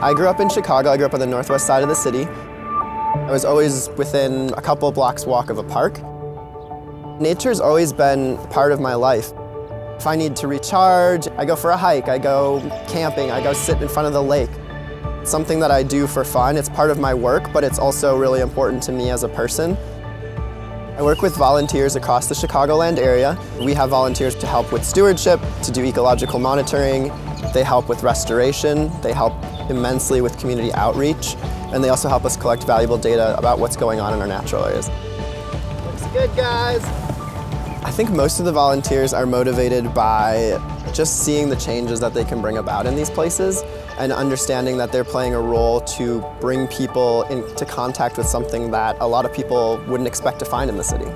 I grew up in Chicago. I grew up on the northwest side of the city. I was always within a couple blocks walk of a park. Nature's always been part of my life. If I need to recharge, I go for a hike, I go camping, I go sit in front of the lake. It's something that I do for fun. It's part of my work, but it's also really important to me as a person. I work with volunteers across the Chicagoland area. We have volunteers to help with stewardship, to do ecological monitoring. They help with restoration. They help immensely with community outreach. And they also help us collect valuable data about what's going on in our natural areas. Looks good, guys. I think most of the volunteers are motivated by just seeing the changes that they can bring about in these places and understanding that they're playing a role to bring people into contact with something that a lot of people wouldn't expect to find in the city.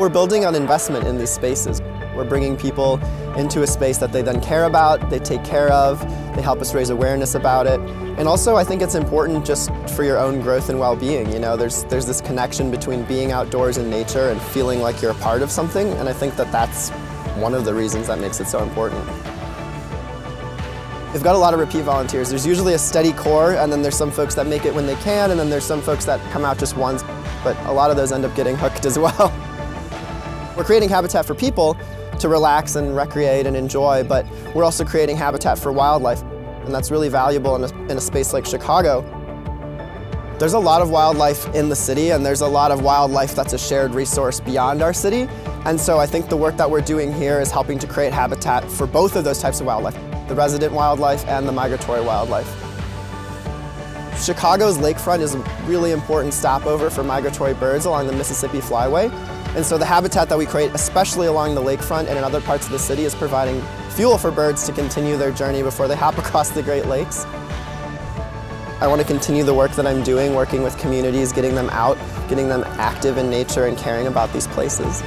We're building on investment in these spaces. We're bringing people into a space that they then care about, they take care of, they help us raise awareness about it. And also I think it's important just for your own growth and well-being. You know, there's, there's this connection between being outdoors in nature and feeling like you're a part of something, and I think that that's one of the reasons that makes it so important. We've got a lot of repeat volunteers. There's usually a steady core, and then there's some folks that make it when they can, and then there's some folks that come out just once, but a lot of those end up getting hooked as well. We're creating habitat for people to relax and recreate and enjoy, but we're also creating habitat for wildlife, and that's really valuable in a, in a space like Chicago. There's a lot of wildlife in the city, and there's a lot of wildlife that's a shared resource beyond our city, and so I think the work that we're doing here is helping to create habitat for both of those types of wildlife the resident wildlife and the migratory wildlife. Chicago's lakefront is a really important stopover for migratory birds along the Mississippi Flyway. And so the habitat that we create, especially along the lakefront and in other parts of the city, is providing fuel for birds to continue their journey before they hop across the Great Lakes. I want to continue the work that I'm doing, working with communities, getting them out, getting them active in nature and caring about these places.